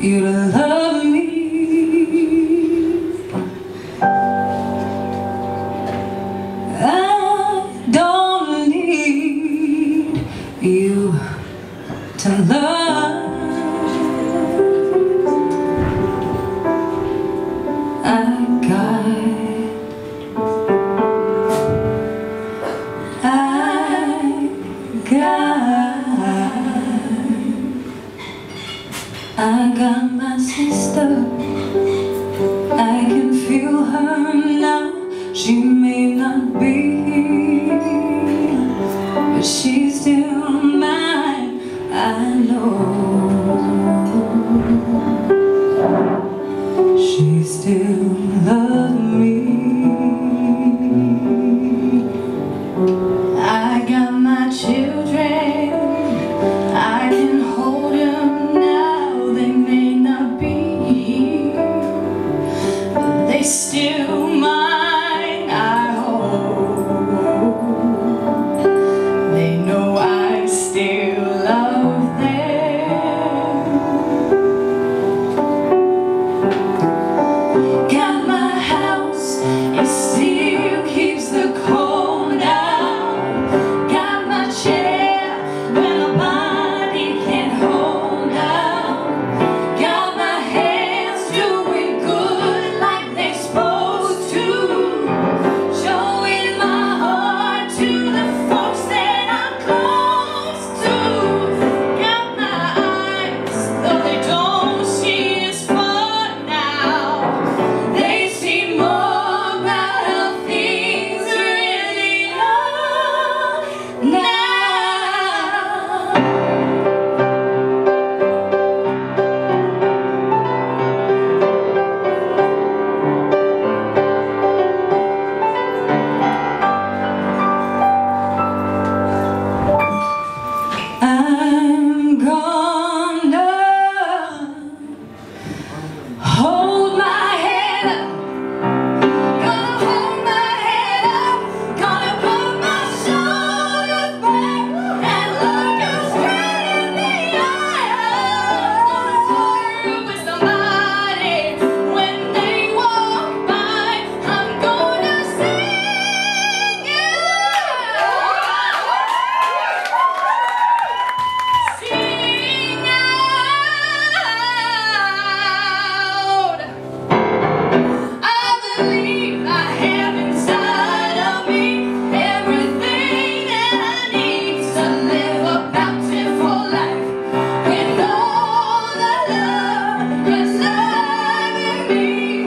you to love me. I don't need you to love. I got I got I got my sister. I can feel her now. She may not be here. me.